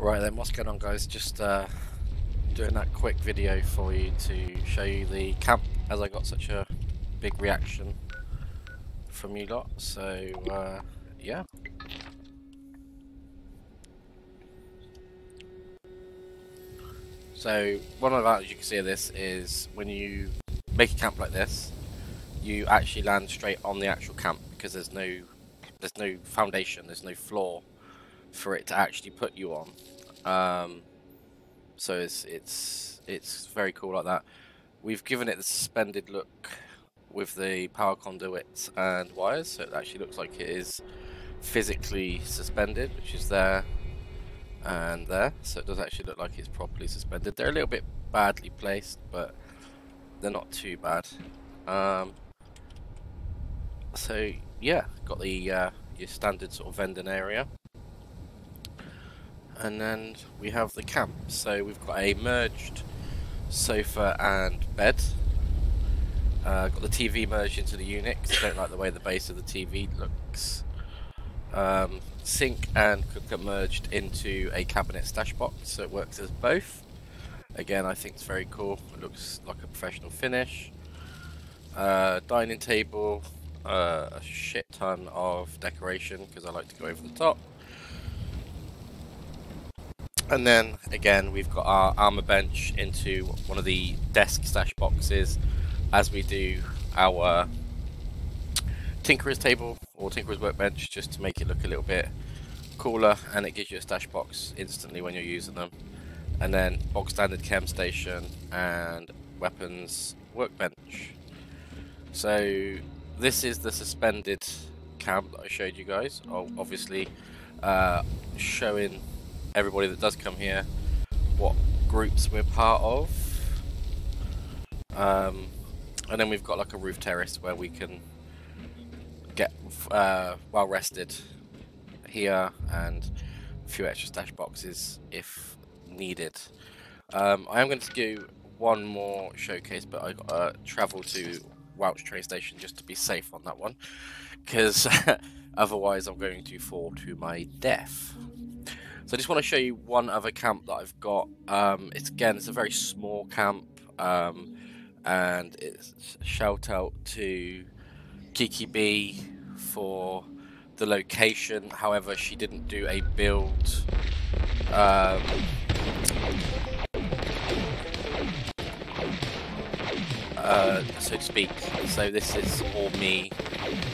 Right then, what's going on guys? Just uh, doing that quick video for you to show you the camp as I got such a big reaction from you lot. So uh, yeah. So one of the advantages you can see of this is when you make a camp like this, you actually land straight on the actual camp because there's no there's no foundation, there's no floor for it to actually put you on. Um, so it's it's it's very cool like that. We've given it the suspended look with the power conduits and wires, so it actually looks like it is physically suspended, which is there and there. So it does actually look like it's properly suspended. They're a little bit badly placed, but they're not too bad. Um, so yeah, got the uh, your standard sort of vending area and then we have the camp. So we've got a merged sofa and bed. Uh, got the TV merged into the unit because I don't like the way the base of the TV looks. Um, sink and cooker merged into a cabinet stash box, so it works as both. Again, I think it's very cool. It looks like a professional finish. Uh, dining table, uh, a shit ton of decoration because I like to go over the top. And then again, we've got our armor bench into one of the desk stash boxes as we do our Tinkerer's table or Tinkerer's workbench just to make it look a little bit cooler and it gives you a stash box instantly when you're using them. And then box standard chem station and weapons workbench. So this is the suspended camp that I showed you guys, obviously uh, showing everybody that does come here what groups we're part of. Um, and then we've got like a roof terrace where we can get uh, well rested here and a few extra stash boxes if needed. Um, I am going to do one more showcase, but I got to travel to Welch train station just to be safe on that one, because otherwise I'm going to fall to my death. So I just want to show you one other camp that I've got. Um, it's again, it's a very small camp, um, and it's shout out to Kiki B for the location. However, she didn't do a build. Um, uh, so to speak. So this is all me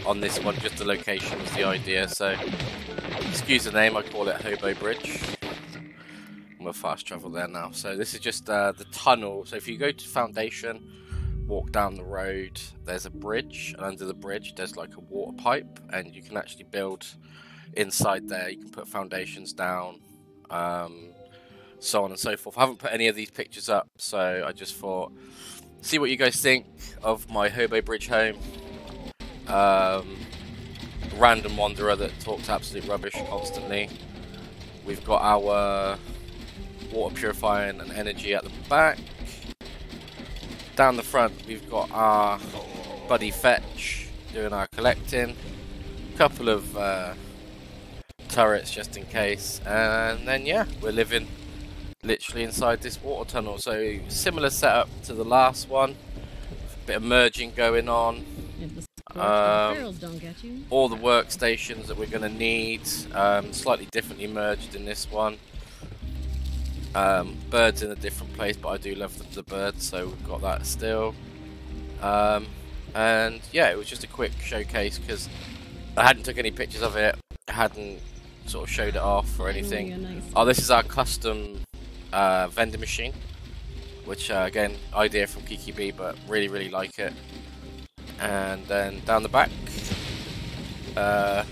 on this one. Just the location was the idea. So excuse the name, I call it Hobo Bridge. We'll fast travel there now. So this is just uh, the tunnel. So if you go to Foundation, walk down the road, there's a bridge, and under the bridge there's like a water pipe, and you can actually build inside there. You can put foundations down, um, so on and so forth. I haven't put any of these pictures up, so I just thought, see what you guys think of my Hobo Bridge home. Um, random wanderer that talks absolute rubbish constantly. We've got our water purifying and energy at the back. Down the front, we've got our buddy Fetch doing our collecting. A couple of uh, turrets just in case. And then, yeah, we're living literally inside this water tunnel. So, similar setup to the last one. Bit of merging going on. Um, all the workstations that we're going to need, um, slightly differently merged in this one. Um, birds in a different place, but I do love the, the birds, so we've got that still. Um, and yeah, it was just a quick showcase because I hadn't took any pictures of it, I hadn't sort of showed it off or anything. Oh, this is our custom uh, vending machine, which uh, again, idea from Kiki B, but really, really like it and then down the back. Uh,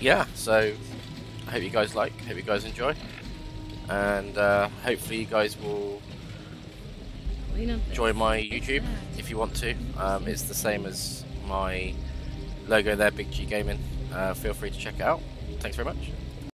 yeah, so I hope you guys like, hope you guys enjoy, and uh, hopefully you guys will join my YouTube if you want to. Um, it's the same as my logo there, Big G Gaming. Uh, feel free to check it out. Thanks very much.